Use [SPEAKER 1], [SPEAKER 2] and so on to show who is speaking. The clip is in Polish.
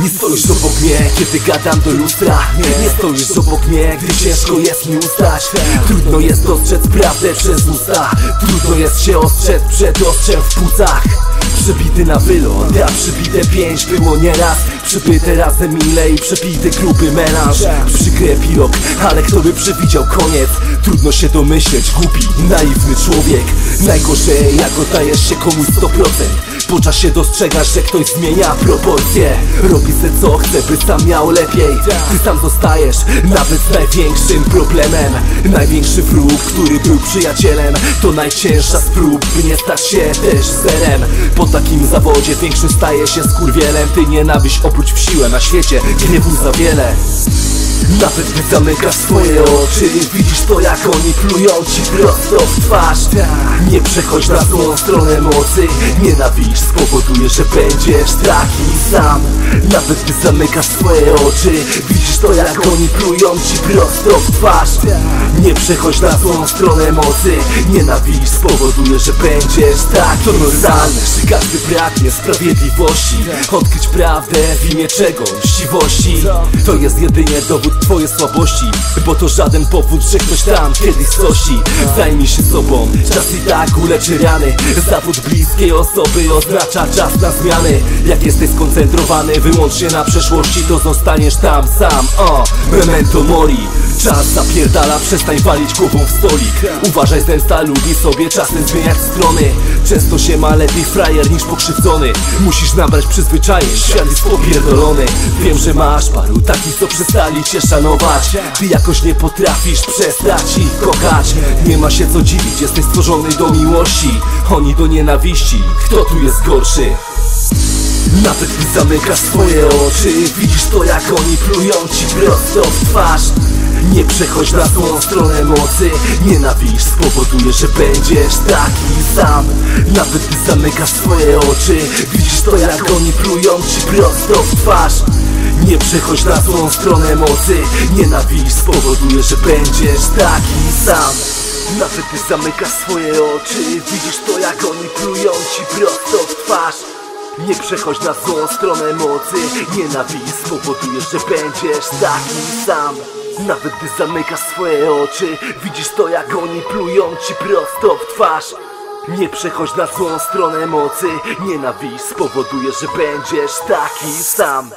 [SPEAKER 1] Nie stoisz obok mnie, kiedy gadam do lustra. Nie stoisz obok mnie, gdy ciężko jest mi ustać. Trudno jest dostrzec prawdę przez usta. Trudno jest się ostrzec przed ostrzem w płucach. Przebity na wylot, a przybite pięć było nieraz. Przybyte razem ile i przepity gruby melanż. Przykry epilog, ale kto by przewidział koniec? Trudno się domyśleć, głupi, naiwny człowiek. Najgorzej jak oddajesz się komuś 100% Po czasie dostrzegasz, że ktoś zmienia proporcje. Robi se co chce, by sam miał lepiej. Ty sam zostajesz nawet z największym problemem. Największy wróg, który był przyjacielem To najcięższa z prób, by nie stać się też zerem Po takim zawodzie większość staje się skurwielem. Ty nienawiść oprócz w siłę na świecie Gniewu za wiele nawet gdy zamykasz swoje oczy Widzisz to jak oni plują ci prosto w twarz. Nie przechodź na złą stronę mocy. Nienawiść spowoduje, że będziesz taki sam. Nawet gdy zamykasz swoje oczy Widzisz to jak oni plują ci prosto w twarz. Nie przechodź na złą stronę mocy. Nienawiść spowoduje, że będziesz taki To normalne, że każdy pragnie sprawiedliwości. Odkryć prawdę w imię czego? Mściwości To jest jedynie dowód twojej słabości Bo to żaden powód, że ktoś tam kiedyś cosi Zajmij się sobą, czas i tak uleczy rany. Zawód bliskiej osoby oznacza czas na zmiany. Jak jesteś skoncentrowany wyłącznie na przeszłości To zostaniesz tam sam, o, memento mori. Czas zapierdala, przestań walić głową w stolik. Uważaj, zemsta lubi sobie czasem zmieniać strony Często się ma lepiej frajer niż pokrzywdzony. Musisz nabrać przyzwyczajeń, świat jest popierdolony. Wiem, że masz paru takich, co przestali cię szanować. Ty jakoś nie potrafisz przestać ich kochać. Nie ma się co dziwić, jesteś stworzony do miłości. Oni do nienawiści, kto tu jest gorszy? Nawet gdy zamykasz swoje oczy Widzisz to jak oni plują ci prosto w twarz nie przechodź na złą stronę mocy. Nienawiść spowoduje, że będziesz taki sam. Nawet gdy zamykasz swoje oczy Widzisz to jak oni plują ci prosto w twarz. Nie przechodź na złą stronę mocy. Nienawiść spowoduje, że będziesz taki sam. Nawet gdy zamykasz swoje oczy Widzisz to jak oni plują ci prosto w twarz. Nie przechodź na złą stronę mocy. Nienawiść spowoduje, że będziesz taki sam Nawet gdy zamykasz swoje oczy Widzisz to jak oni plują ci prosto w twarz. Nie przechodź na złą stronę mocy Nienawiść spowoduje, że będziesz taki sam